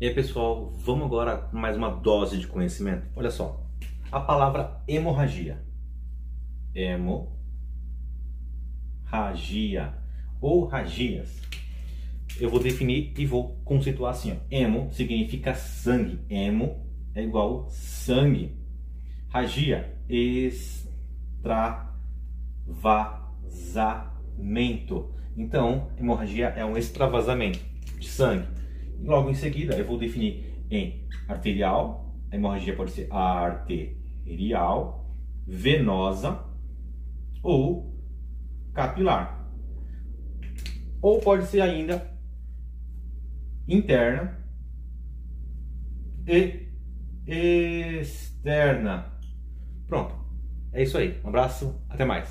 E aí pessoal, vamos agora mais uma dose de conhecimento. Olha só, a palavra hemorragia. Hemorragia ou ragias. Eu vou definir e vou conceituar assim. Ó. Hemo significa sangue. Hemo é igual sangue. Ragia, extravasamento. Então, hemorragia é um extravasamento de sangue. Logo em seguida, eu vou definir em arterial, a hemorragia pode ser arterial, venosa ou capilar. Ou pode ser ainda interna e externa. Pronto. É isso aí. Um abraço, até mais.